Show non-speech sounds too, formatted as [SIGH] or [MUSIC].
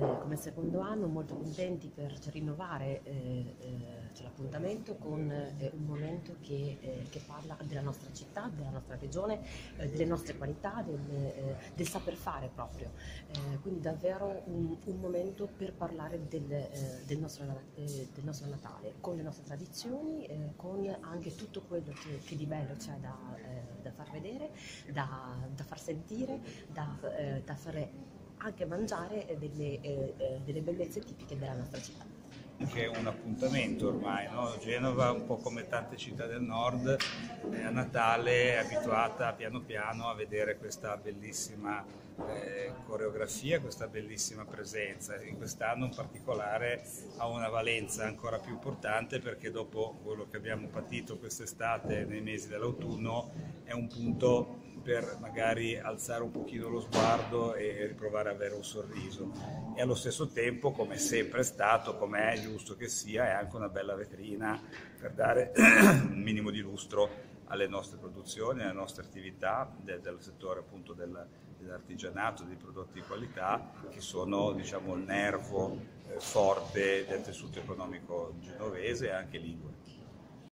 come secondo anno, molto contenti per rinnovare eh, eh, l'appuntamento con eh, un momento che, eh, che, parla della nostra città, della nostra regione, eh, delle nostre qualità, del, eh, del saper fare proprio. quindi davvero un, un, momento per parlare del, del, nostro, del, nostro, Natale, con le nostre tradizioni, con anche tutto quello che, che di bello c'è da, da, far vedere, da, da far sentire, da, da fare anche mangiare delle, eh, eh, delle bellezze tipiche della nostra città che è un appuntamento ormai. No? Genova, un po' come tante città del nord, a Natale è abituata piano piano a vedere questa bellissima eh, coreografia, questa bellissima presenza. In quest'anno in particolare ha una valenza ancora più importante perché dopo quello che abbiamo patito quest'estate nei mesi dell'autunno è un punto per magari alzare un pochino lo sguardo e riprovare ad avere un sorriso e allo stesso tempo come sempre è stato, come è giusto che sia, è anche una bella vetrina per dare [CLEARS THROAT] un minimo di lustro alle nostre produzioni, alle nostre attività del, del settore appunto del, dell'artigianato, dei prodotti di qualità che sono diciamo, il nervo eh, forte del tessuto economico genovese e anche ligure.